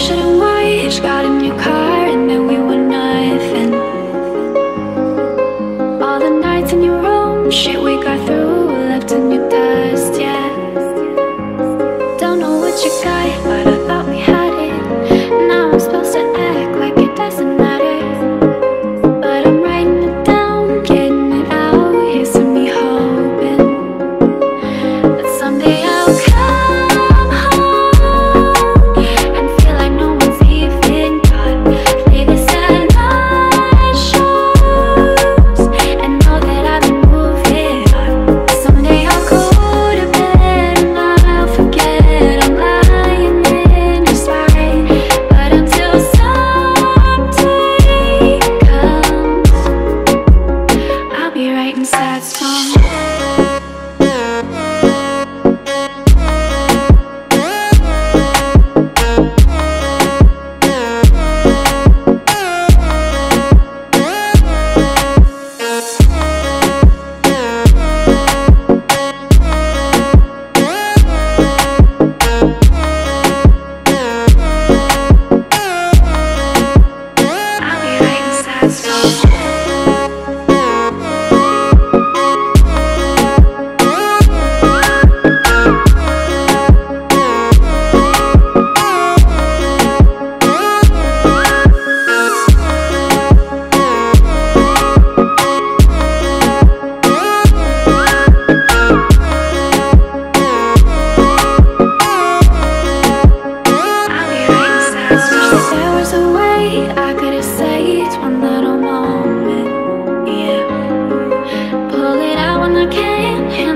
should have of March Got a new car and then we were nothing. All the nights in your room Shit, we got I can't